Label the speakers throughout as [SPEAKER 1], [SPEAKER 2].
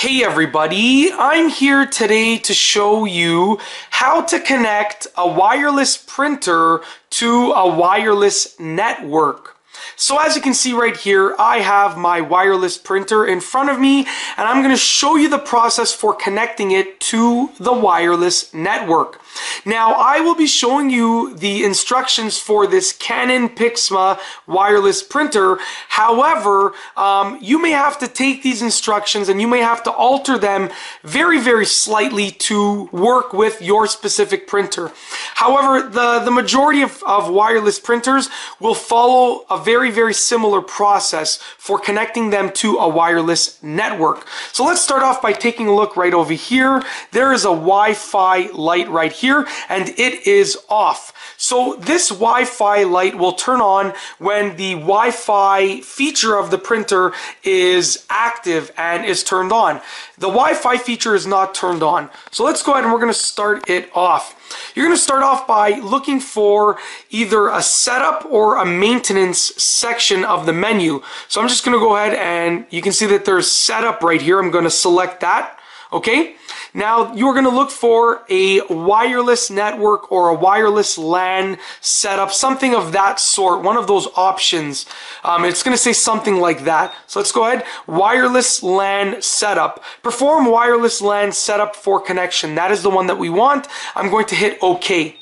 [SPEAKER 1] Hey everybody, I'm here today to show you how to connect a wireless printer to a wireless network. So as you can see right here, I have my wireless printer in front of me and I'm going to show you the process for connecting it to the wireless network. Now I will be showing you the instructions for this Canon Pixma wireless printer. However, um, you may have to take these instructions and you may have to alter them very, very slightly to work with your specific printer. However, the, the majority of, of wireless printers will follow a very very, similar process for connecting them to a wireless network. So let's start off by taking a look right over here. There is a Wi-Fi light right here and it is off. So this Wi-Fi light will turn on when the Wi-Fi feature of the printer is active and is turned on. The Wi-Fi feature is not turned on. So let's go ahead and we're going to start it off. You're going to start off by looking for either a setup or a maintenance section of the menu. So I'm just going to go ahead and you can see that there's setup right here. I'm going to select that. Okay. Now you're going to look for a wireless network or a wireless LAN setup, something of that sort, one of those options. Um, it's going to say something like that. So let's go ahead. Wireless LAN setup. Perform wireless LAN setup for connection. That is the one that we want. I'm going to hit OK.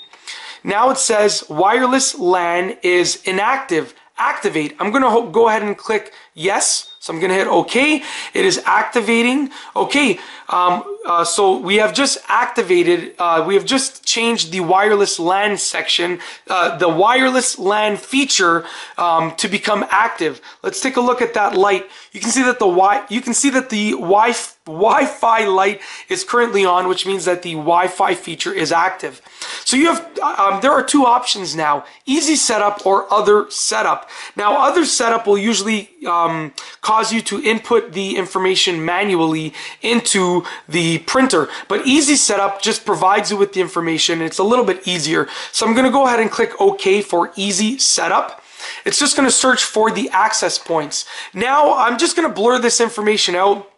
[SPEAKER 1] Now it says wireless LAN is inactive. Activate. I'm going to go ahead and click yes. So I'm going to hit OK. It is activating. Okay. Um, uh, so we have just activated, uh, we have just changed the wireless LAN section, uh, the wireless LAN feature um, to become active. Let's take a look at that light. You can see that the wi you can see that the Wi Wi-Fi light is currently on, which means that the Wi-Fi feature is active. So you have, um, there are two options now, easy setup or other setup. Now other setup will usually um, cause you to input the information manually into the printer, but easy setup just provides you with the information. It's a little bit easier. So I'm gonna go ahead and click OK for easy setup. It's just gonna search for the access points. Now I'm just gonna blur this information out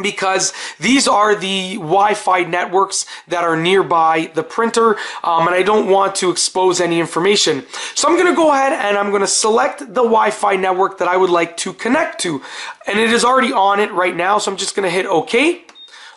[SPEAKER 1] because these are the Wi-Fi networks that are nearby the printer um, and I don't want to expose any information. So I'm going to go ahead and I'm going to select the Wi-Fi network that I would like to connect to and it is already on it right now so I'm just going to hit OK.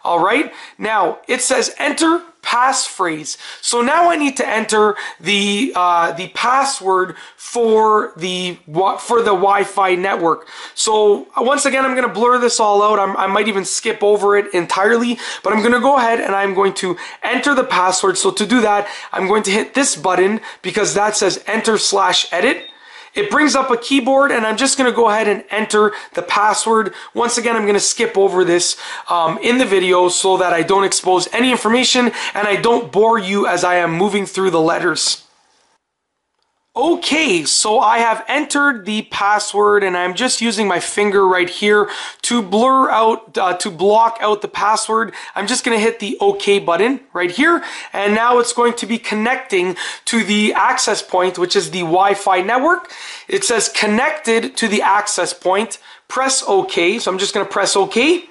[SPEAKER 1] Alright, now it says enter passphrase. So now I need to enter the uh, the password for the for the Wi-Fi network. So once again, I'm going to blur this all out. I'm, I might even skip over it entirely, but I'm going to go ahead and I'm going to enter the password. So to do that, I'm going to hit this button because that says enter slash edit. It brings up a keyboard and I'm just going to go ahead and enter the password. Once again, I'm going to skip over this um, in the video so that I don't expose any information and I don't bore you as I am moving through the letters. Okay, so I have entered the password and I'm just using my finger right here to blur out, uh, to block out the password. I'm just going to hit the OK button right here and now it's going to be connecting to the access point, which is the Wi-Fi network. It says connected to the access point. Press OK, so I'm just going to press OK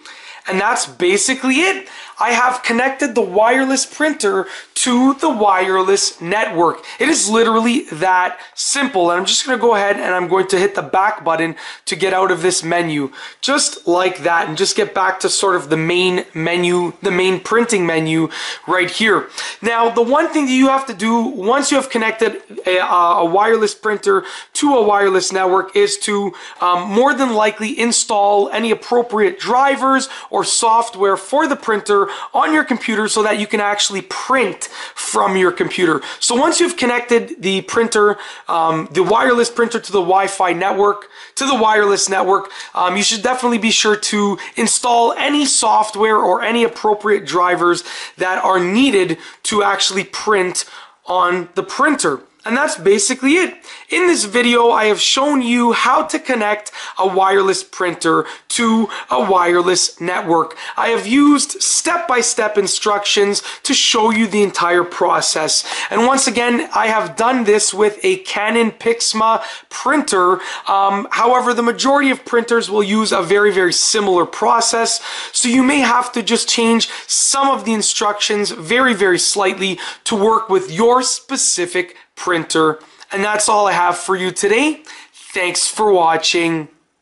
[SPEAKER 1] and that's basically it. I have connected the wireless printer to the wireless network. It is literally that simple. And I'm just going to go ahead and I'm going to hit the back button to get out of this menu. Just like that and just get back to sort of the main menu, the main printing menu right here. Now, the one thing that you have to do once you have connected a, a wireless printer to a wireless network is to um, more than likely install any appropriate drivers or software for the printer on your computer so that you can actually print from your computer. So once you've connected the printer, um, the wireless printer to the Wi-Fi network, to the wireless network, um, you should definitely be sure to install any software or any appropriate drivers that are needed to actually print on the printer. And that's basically it. In this video, I have shown you how to connect a wireless printer to a wireless network. I have used step-by-step instructions to show you the entire process. And once again, I have done this with a Canon Pixma printer. Um, however, the majority of printers will use a very, very similar process. So you may have to just change some of the instructions very, very slightly to work with your specific printer. And that's all I have for you today. Thanks for watching.